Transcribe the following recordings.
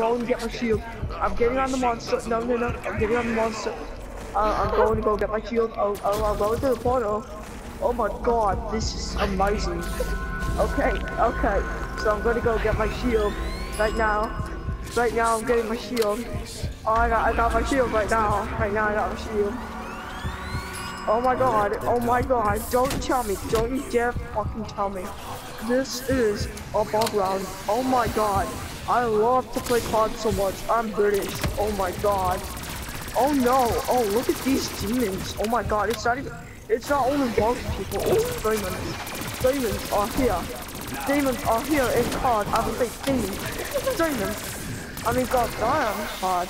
going to get my shield. I'm getting on the monster. No, no, no. I'm getting on the monster. Uh, I'm going to go get my shield. Oh, oh, I'm going to the portal. Oh my god, this is amazing. Okay, okay. So I'm gonna go get my shield right now. Right now, I'm getting my shield. Oh, I got, I got my shield right now. Right now, I got my shield. Oh my god, oh my god, don't tell me, don't you dare fucking tell me. This is a bug round. Oh my god. I love to play COD so much. I'm British. Oh my god. Oh no. Oh, look at these demons. Oh my god, it's not even, it's not only bug people. Oh, demons. Demons are here. Demons are here in COD. I would say demons. Demons. I mean, god damn, COD.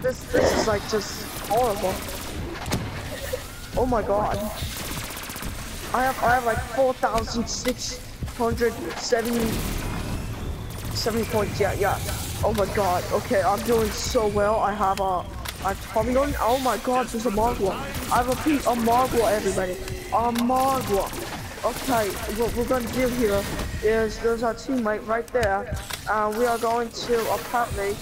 This, this is like just horrible. Oh my god. I have I have like 4,670 70 points. Yeah, yeah. Oh my god. Okay, I'm doing so well. I have a a Tommy gun. Oh my god, there's a Margwa. I repeat, a Margwa, everybody. A Margwa. Okay, what we're gonna do here is there's our teammate right there. Uh, we are going to apparently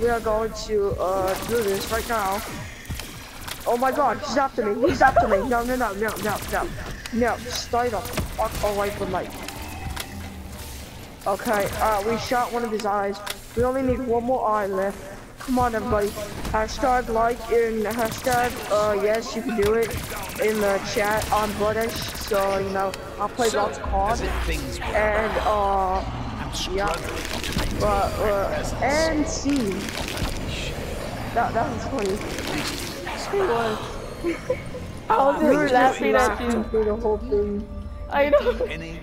we are going to uh do this right now. Oh my god, he's after me. He's after me. No, no, no, no, no, no. No, stay the fuck away from me. Okay, uh, we shot one of his eyes. We only need one more eye left. Come on, everybody. Hashtag like in hashtag, uh, yes, you can do it in the chat. I'm British, so, you know, I'll play So, lots of cards. as it things were, And, uh, I'm yeah. struggling to maintain uh, uh, and scene. of any shape. That, that was funny. It was. I was We were just just laughing at you. through the whole thing. I know. Any